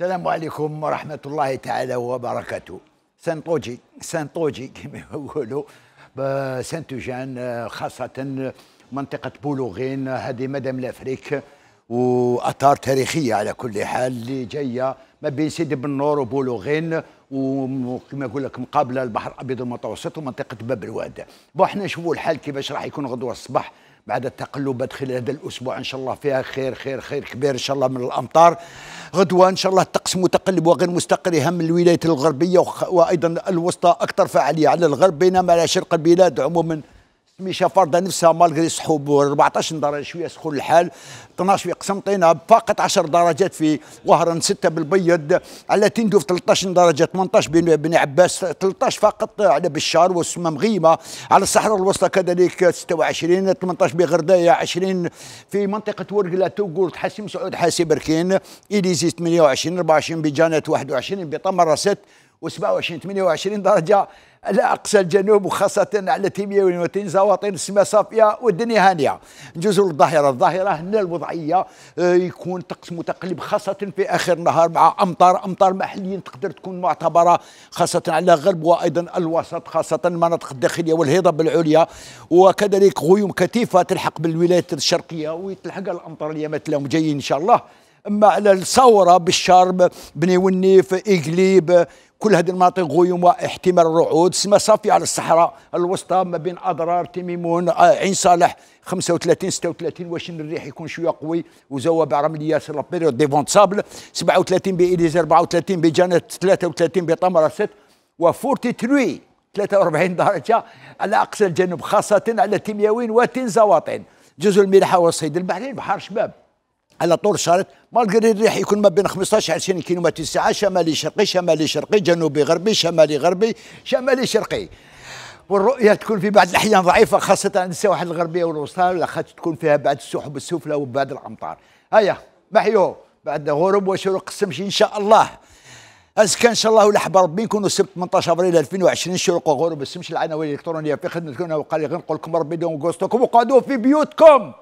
السلام عليكم ورحمة الله تعالى وبركاته. Saint-Eugène Saint-Eugène كما يقولوا Saint-Eugène خاصة منطقة بولوغين هذه Madame l'Afrique واثار تاريخية على كل حال اللي جاية ما بين سيدي بن نور وبولوغين وكما نقول لك مقابلة البحر الأبيض المتوسط ومنطقة باب الواد. bon إحنا نشوفوا الحال كيفاش راح يكون غدوة الصباح. بعد التقلبات خلال هذا الأسبوع إن شاء الله فيها خير خير خير كبير إن شاء الله من الأمطار. غدوة إن شاء الله الطقس متقلب وغير مستقر يهم الولايات الغربية وأيضا الوسطى أكثر فعالية على الغرب بينما على شرق البلاد عموما ميشا فرضه نفسها مالغري سحوب 14 درجه شوية سخون الحال 12 في قسنطينه فقط 10 درجات في وهران 6 بالبيض على تندوف 13 درجة 18 بن عباس 13 فقط على بشار والسمام غيمه على الصحراء الوسطى كذلك 26 18 بغرداية 20 في منطقة ورقلة توغور حسيم سعود حاسي بركين اليزي 28 24 بجانات 21 بطمرة 6 و27 28 درجة على أقصى الجنوب وخاصة على تيمياوين وتنزاوطين السماء صافية والدنيا هانية. نجوزوا للظاهرة الظاهرة هنا الوضعية آه، يكون طقس متقلب خاصة في آخر النهار مع أمطار أمطار محليه تقدر تكون معتبرة خاصة على الغرب وأيضا الوسط خاصة المناطق الداخلية والهضاب العليا. وكذلك غيوم كثيفة تلحق بالولايات الشرقية ويتلحق الأمطار اليومات اللي جايين إن شاء الله. أما على الصورة بالشرب بني ونيف إقليب كل هذه المناطق غيوم واحتمال الرعود. سما صافي على الصحراء الوسطى ما بين أضرار تميمون آه، عين صالح 35 36 واش الريح يكون شوية قوي وزوابع رمليه سي لا بيريود دي فونت سابل 37 بإليزي 34 بجانت 33 بطمره 6 و 43 43 درجة على أقصى الجنوب خاصة على تيمياوين وتنزواطين جزر الملحة والصيد البحرين بحر شباب. على طول الشريط مالغري الريح يكون ما بين 15 20 كيلومتر الساعة شمالي شرقي شمالي شرقي جنوبي غربي شمالي غربي شمالي شرقي. والرؤية تكون في بعض الأحيان ضعيفة خاصة عند السواحل الغربية والوسطى لاخاطش تكون فيها بعد السحب السفلى وبعد الأمطار. هيا محيو بعد غروب وشروق الشمس إن شاء الله. أزكى إن شاء الله ولحب ربي نكونوا السبت 18 أبريل 2020 شروق وغروب الشمس العناوين الإلكترونية في خدمتكم وقال نقول لكم ربي يدوم قوستكم وقعدوا في بيوتكم.